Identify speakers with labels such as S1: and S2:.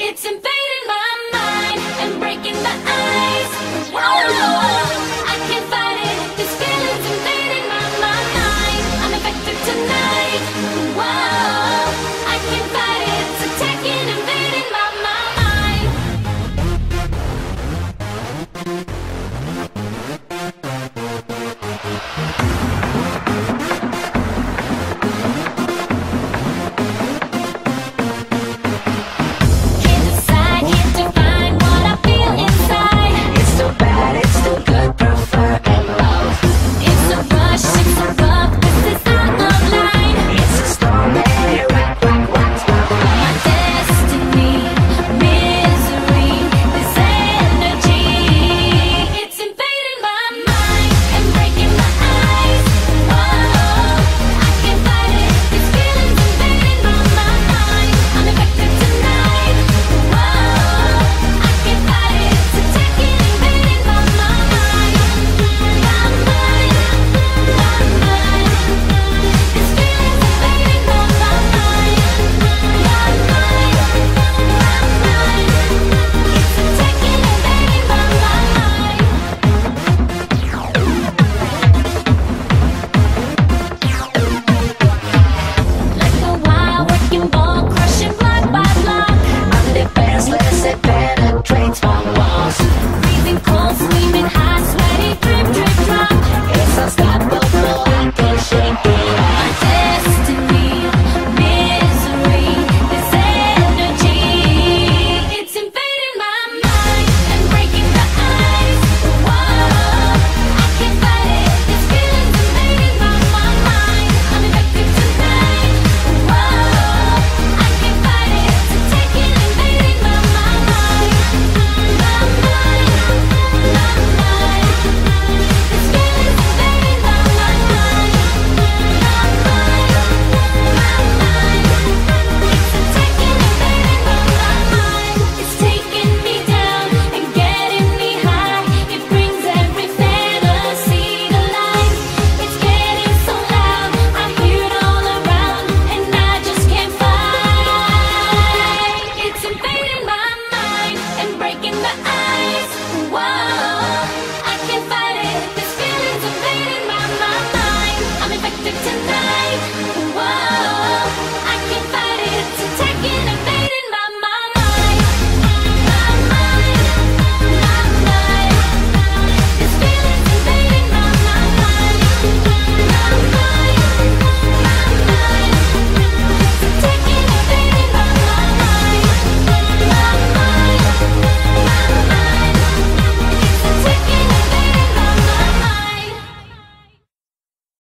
S1: It's invading.